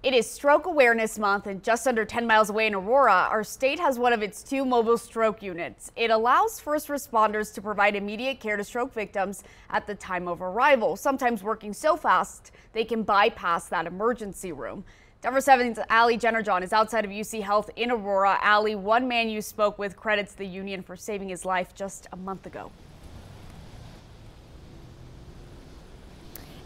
It is Stroke Awareness Month, and just under 10 miles away in Aurora, our state has one of its two mobile stroke units. It allows first responders to provide immediate care to stroke victims at the time of arrival, sometimes working so fast they can bypass that emergency room. Denver 7's Allie Jennerjohn is outside of UC Health in Aurora. Allie, one man you spoke with credits the union for saving his life just a month ago.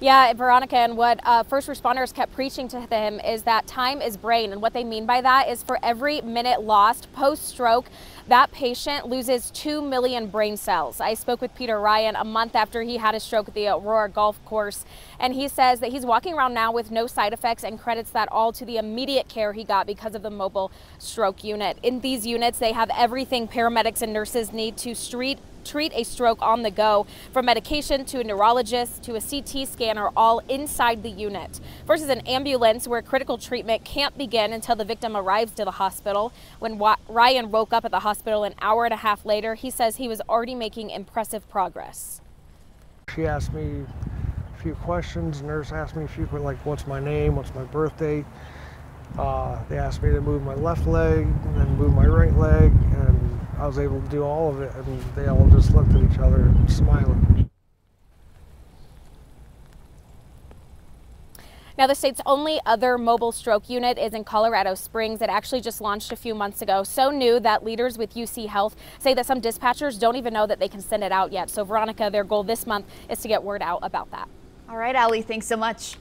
Yeah, Veronica, and what uh, first responders kept preaching to them is that time is brain. And what they mean by that is for every minute lost post stroke, that patient loses 2 million brain cells. I spoke with Peter Ryan a month after he had a stroke at the Aurora Golf Course, and he says that he's walking around now with no side effects and credits that all to the immediate care he got because of the mobile stroke unit. In these units, they have everything paramedics and nurses need to street treat a stroke on the go, from medication to a neurologist to a CT scanner, all inside the unit, versus an ambulance where critical treatment can't begin until the victim arrives to the hospital. When Ryan woke up at the hospital an hour and a half later, he says he was already making impressive progress. She asked me a few questions. The nurse asked me a few, like, what's my name, what's my birthday. Uh, they asked me to move my left leg and then move my right leg, and I was able to do all of it, and they all just looked at each other smiling. Now, the state's only other mobile stroke unit is in Colorado Springs. It actually just launched a few months ago. So new that leaders with UC Health say that some dispatchers don't even know that they can send it out yet. So, Veronica, their goal this month is to get word out about that. All right, Allie, thanks so much.